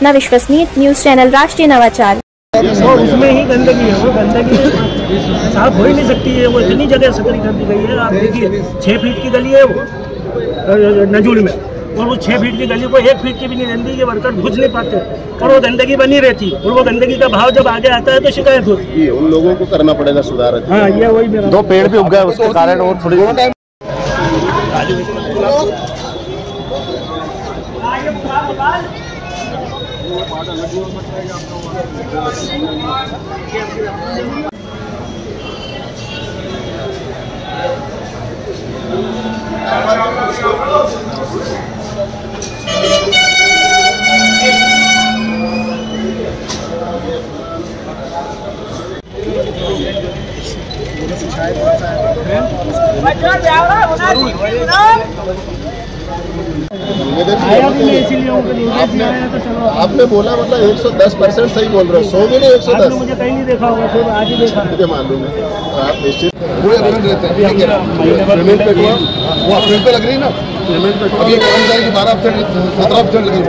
अपना विश्वसनीय news channel राष्ट्रीय नवाचार। और उसमें ही गंदगी है वो गंदगी साफ़ हो ही नहीं सकती है वो इतनी जगह सकरी कर दी गई है। आप देखिए छः फीट की गली है वो नजूल में। और वो छः फीट की गली को एक फीट की भी नहीं गंदगी के वर्कर घुस नहीं पाते। और वो गंदगी बनी रहती है। और वो गंदगी का भाव जब आगे आता है तो शिकायत होती है। उन लोगों को करना पड़ेगा सुधार। हाँ ये वही मेरा दो पेड़ भी उग गए उसके कारण और थोड़ी निवेदन आया भी नहीं इसीलिए उनको निर्देश दिया है तो चलो आपने बोला मतलब 110 परसेंट सही बोल रहे हो। सौ भी नहीं एक सौ आपने दस मुझे कहीं नहीं देखा होगा सिर्फ़ आज ही देखा। है मुझे मालूम है तो आप निश्चित पूरे पेमेंट रहते हैं ठीक है। पेमेंट पे हुआ वो अप्रैल पे लग रही है ना पेमेंट पे अभी कर्मचारी की बारह परसेंट सत्रह परसेंट है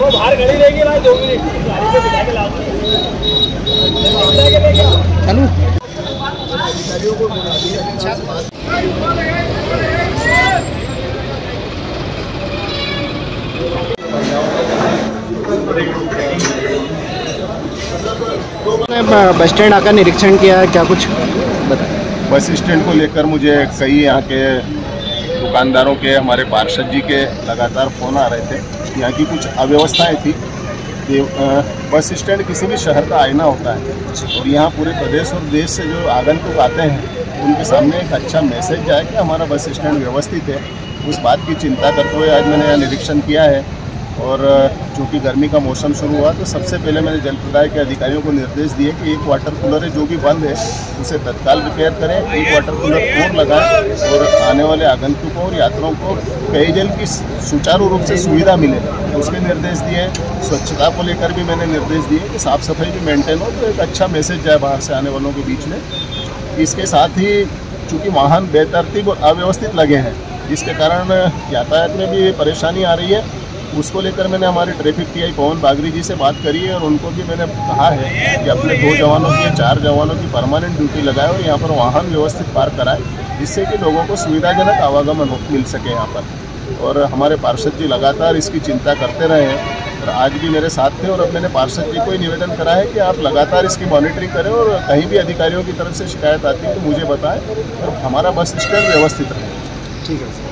वो बाहर खड़ी रहेगी ना दो मिनट गाड़ी पे बिठा के लाओ बस स्टैंड आकर निरीक्षण किया है क्या कुछ? बस स्टैंड को लेकर मुझे कई यहाँ के दुकानदारों के, हमारे पार्षद जी के लगातार फ़ोन आ रहे थे। यहाँ की कुछ अव्यवस्थाएँ थी कि बस स्टैंड किसी भी शहर का आईना होता है और यहाँ पूरे प्रदेश और देश से जो आगंतुक आते हैं, उनके सामने एक अच्छा मैसेज जाए कि हमारा बस स्टैंड व्यवस्थित है। उस बात की चिंता करते हुए आज मैंने यहाँ निरीक्षण किया है और चूँकि गर्मी का मौसम शुरू हुआ तो सबसे पहले मैंने जल प्रदाय के अधिकारियों को निर्देश दिए कि एक वाटर कूलर है, जो भी बंद है, उसे तत्काल रिपेयर करें। एक वाटर कूलर और लगाएँ और आने वाले आगंतुकों और यात्रियों को पेयजल की सुचारू रूप से सुविधा मिले, उसके निर्देश दिए। स्वच्छता को लेकर भी मैंने निर्देश दिए कि साफ़ सफ़ाई भी मेंटेन हो तो एक अच्छा मैसेज जाए बाहर से आने वालों के बीच में। इसके साथ ही, चूँकि वाहन बेतरतीब और अव्यवस्थित लगे हैं, जिसके कारण, यातायात में भी परेशानी आ रही है। उसको लेकर मैंने हमारे ट्रैफ़िक टी आई पवन बागरी जी से बात करी है और उनको भी मैंने कहा है कि अपने दो जवानों की, चार जवानों की परमानेंट ड्यूटी लगाए और यहाँ पर वाहन व्यवस्थित पार्क कराए, जिससे कि लोगों को सुविधाजनक आवागमन मिल सके यहाँ पर। और हमारे पार्षद जी लगातार इसकी चिंता करते रहे हैं। और आज भी मेरे साथ थे और अब मैंने पार्षद जी को ही निवेदन करा है कि आप लगातार इसकी मॉनिटरिंग करें और कहीं भी अधिकारियों की तरफ़ से शिकायत आती है तो मुझे बताएँ और हमारा बस स्टैंड व्यवस्थित रहे। ठीक है